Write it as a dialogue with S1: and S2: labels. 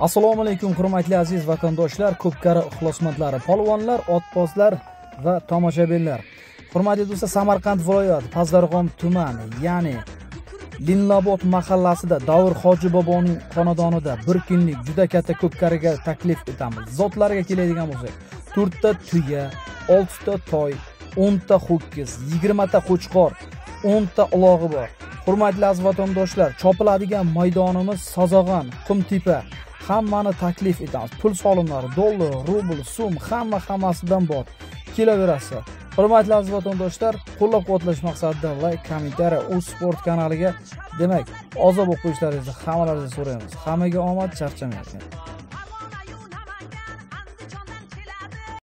S1: assalomu alaykum hurmatli aziz vatandoshlar ko'pkari ixlosmandlari polvonlar otbozlar va tomoshabinlar. Hurmatli do'stlar samarqand viloyati pazdarg'om tumani ya'ni linlobod mahallasida davr hoji boboning xonadonida bir kunlik juda katta ko'pkariga taklif etamiz. Zotlariga keladigan bo'lsak to'rtta tuya oltita toy o'nta ho'kiz yigirmata qo'chqor o'nta ulog'i bor. Hurmatli aziz vatandoshlar chopiladigan maydonimiz sazog'an qumtepa hammani taklif etamiz. Pul solimlari dollar rubl so'm hamma hammasidan bor. Kelaverasizlar hurmatli aziz vatandoshlar qo'llab quvvatlash maqsadida layk kommentariya u sport kanaliga demak ozob o'quvchilaringizni hammalaringizni so'raymiz. Hammaga omad charchamang